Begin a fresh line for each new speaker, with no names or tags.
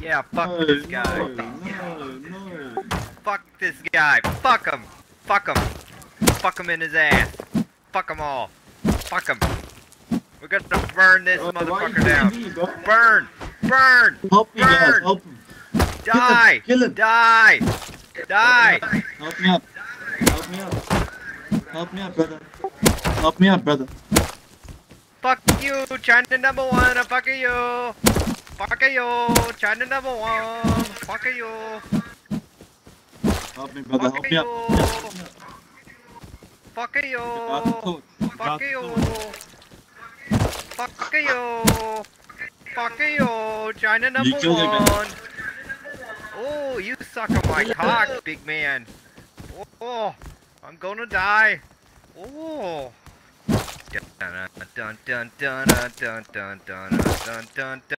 Yeah, fuck
No,
this guy.
no, no, no.
Fuck this guy. Fuck him. Fuck him. Fuck him in his ass. Fuck them all. Fuck him. We're gonna burn this
Uh,
motherfucker down.
me.
Burn! Burn!
Help me.
Burn!
Help him.
Die!
Kill him.
Die! Die!
Help me up. Help me up. Help me up, brother. Help me up, brother.
Fuck you, China number one. I Fuck you. Fuck you, China number one. Fuck you.
Help me, brother.
Fuck
Help me up.
you. Fuck you. Fuck you. Fuck you. Fuck you, China number
killed the guy.
one. Oh, you suck on my cock, big man. Oh, I'm gonna die. Oh. Dun dun dun dun dun dun dun dun dun dun dun.